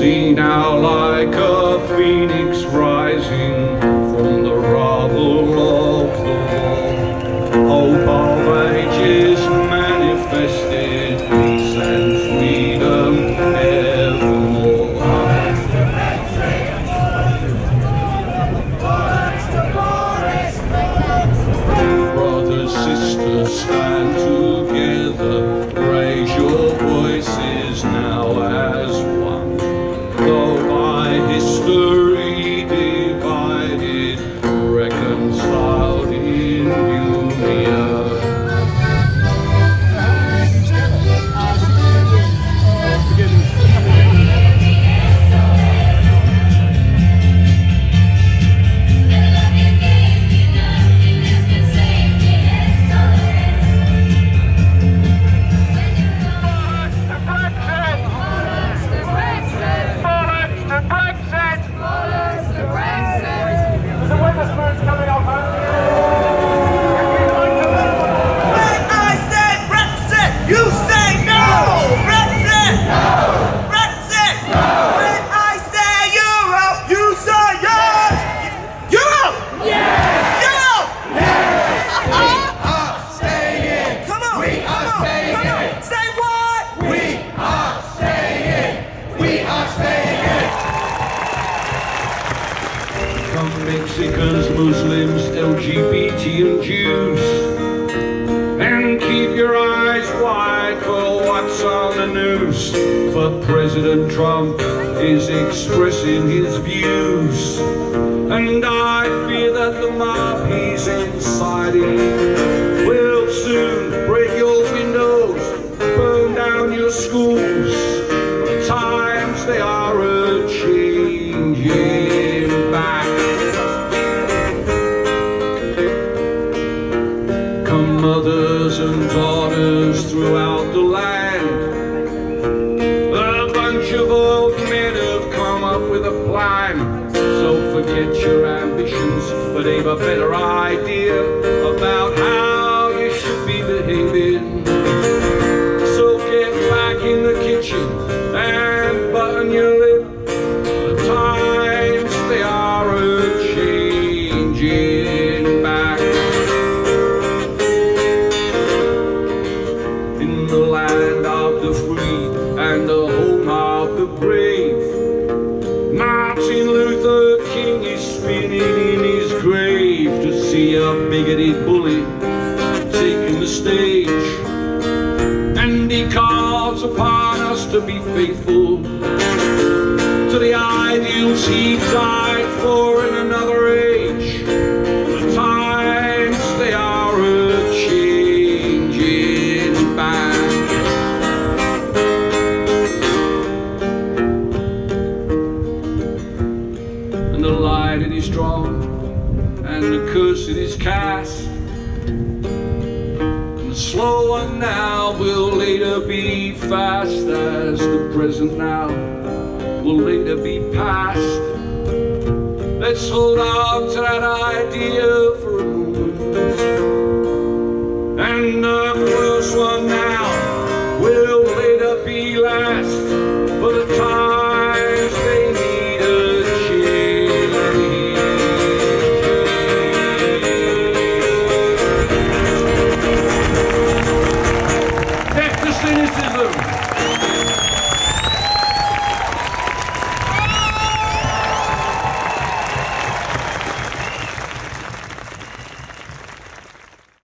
see now like a phoenix rising. European Jews. And keep your eyes wide for what's on the news. For President Trump is expressing his views. And I fear that the mob he's inciting will soon break your windows, burn down your schools. The times they are Come mothers and daughters throughout the land. A bunch of old men have come up with a plan. So forget your ambitions, but they've a better idea about how in the land of the free and the home of the brave. Martin Luther King is spinning in his grave to see a bigoted bully taking the stage. And he calls upon us to be faithful to the ideals he died for in another and the curse it is cast. And the slow one now will later be fast, as the present now will later be past. Let's hold on to that idea for